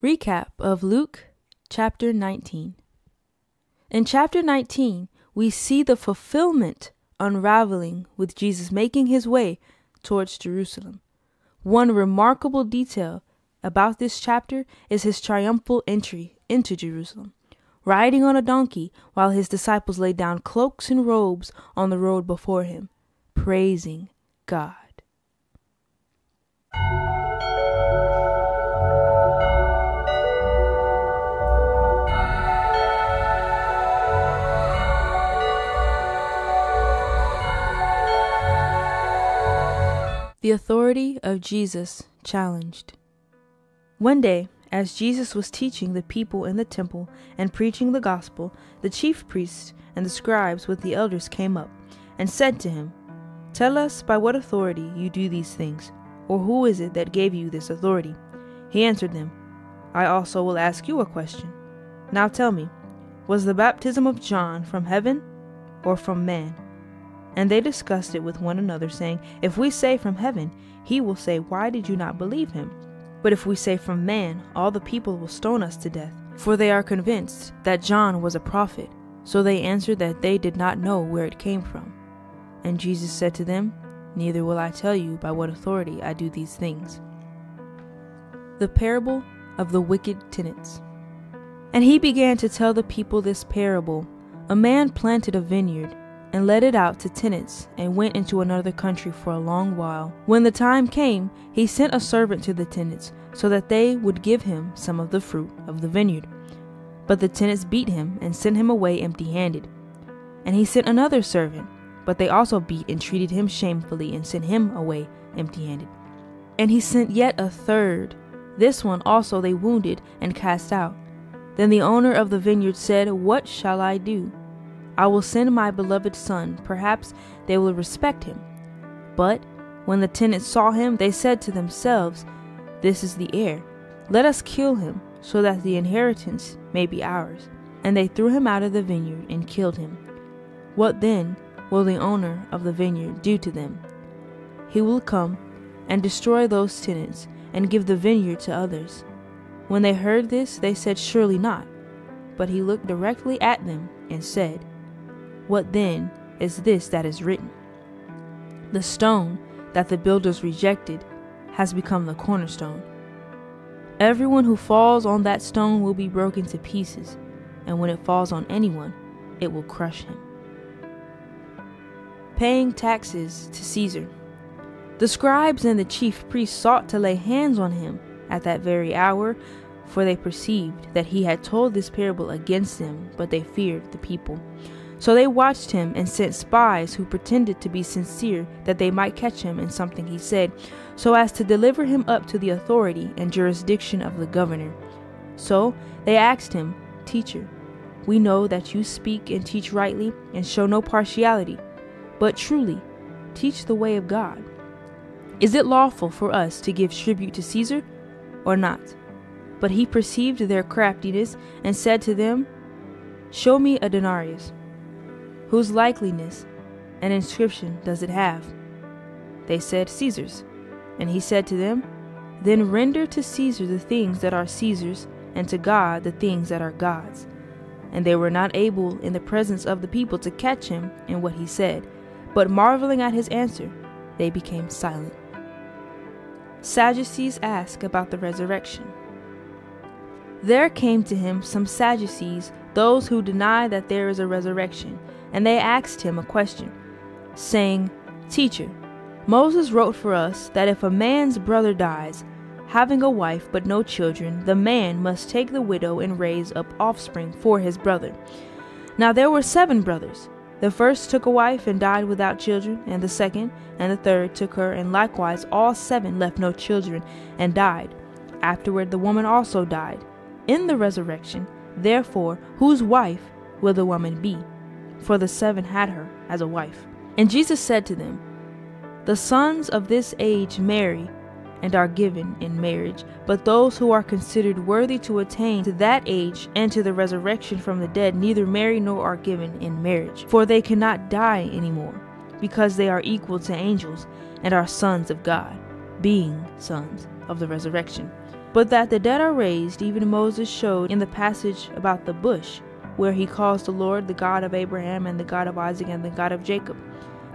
Recap of Luke chapter 19. In chapter 19, we see the fulfillment unraveling with Jesus making his way towards Jerusalem. One remarkable detail about this chapter is his triumphal entry into Jerusalem, riding on a donkey while his disciples laid down cloaks and robes on the road before him, praising God. The authority of Jesus challenged. One day, as Jesus was teaching the people in the temple and preaching the gospel, the chief priests and the scribes with the elders came up and said to him, Tell us by what authority you do these things, or who is it that gave you this authority? He answered them, I also will ask you a question. Now tell me, was the baptism of John from heaven or from man? And they discussed it with one another, saying, If we say from heaven, he will say, Why did you not believe him? But if we say from man, all the people will stone us to death, for they are convinced that John was a prophet. So they answered that they did not know where it came from. And Jesus said to them, Neither will I tell you by what authority I do these things. The parable of the wicked tenants. And he began to tell the people this parable A man planted a vineyard and let it out to tenants and went into another country for a long while. When the time came, he sent a servant to the tenants so that they would give him some of the fruit of the vineyard. But the tenants beat him and sent him away empty handed. And he sent another servant, but they also beat and treated him shamefully and sent him away empty handed. And he sent yet a third. This one also they wounded and cast out. Then the owner of the vineyard said, What shall I do? I will send my beloved son, perhaps they will respect him. But when the tenants saw him, they said to themselves, This is the heir. Let us kill him, so that the inheritance may be ours. And they threw him out of the vineyard and killed him. What then will the owner of the vineyard do to them? He will come and destroy those tenants and give the vineyard to others. When they heard this, they said, Surely not. But he looked directly at them and said, what then is this that is written? The stone that the builders rejected has become the cornerstone. Everyone who falls on that stone will be broken to pieces, and when it falls on anyone, it will crush him. Paying taxes to Caesar. The scribes and the chief priests sought to lay hands on him at that very hour, for they perceived that he had told this parable against them, but they feared the people. So they watched him and sent spies who pretended to be sincere that they might catch him in something he said, so as to deliver him up to the authority and jurisdiction of the governor. So they asked him, Teacher, we know that you speak and teach rightly and show no partiality, but truly teach the way of God. Is it lawful for us to give tribute to Caesar or not? But he perceived their craftiness and said to them, Show me a denarius. Whose likeness and inscription does it have? They said, Caesar's. And he said to them, Then render to Caesar the things that are Caesar's, and to God the things that are God's. And they were not able in the presence of the people to catch him in what he said, but marveling at his answer, they became silent. Sadducees ask about the resurrection. There came to him some Sadducees, those who deny that there is a resurrection and they asked him a question, saying, Teacher, Moses wrote for us that if a man's brother dies, having a wife but no children, the man must take the widow and raise up offspring for his brother. Now there were seven brothers. The first took a wife and died without children, and the second and the third took her, and likewise all seven left no children and died. Afterward the woman also died. In the resurrection, therefore, whose wife will the woman be? For the seven had her as a wife. And Jesus said to them, The sons of this age marry and are given in marriage, but those who are considered worthy to attain to that age and to the resurrection from the dead neither marry nor are given in marriage, for they cannot die any more, because they are equal to angels and are sons of God, being sons of the resurrection. but that the dead are raised, even Moses showed in the passage about the bush, where he calls the Lord the God of Abraham and the God of Isaac and the God of Jacob.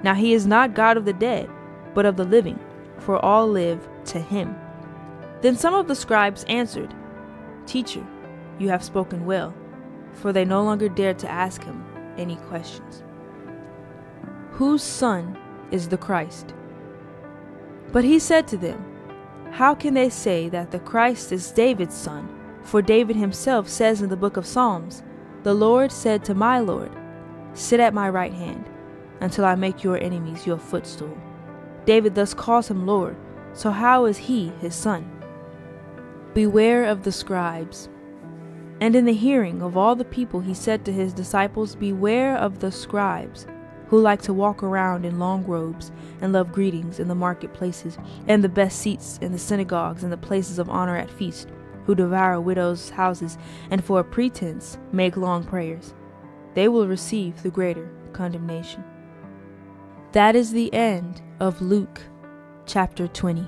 Now he is not God of the dead, but of the living, for all live to him. Then some of the scribes answered, Teacher, you have spoken well, for they no longer dared to ask him any questions. Whose son is the Christ? But he said to them, How can they say that the Christ is David's son? For David himself says in the book of Psalms, The Lord said to my Lord, Sit at my right hand, until I make your enemies your footstool. David thus calls him Lord, so how is he his son? Beware of the scribes. And in the hearing of all the people, he said to his disciples, Beware of the scribes, who like to walk around in long robes and love greetings in the marketplaces, and the best seats in the synagogues and the places of honor at feast, who devour widows' houses, and for a pretense make long prayers. They will receive the greater condemnation. That is the end of Luke chapter 20.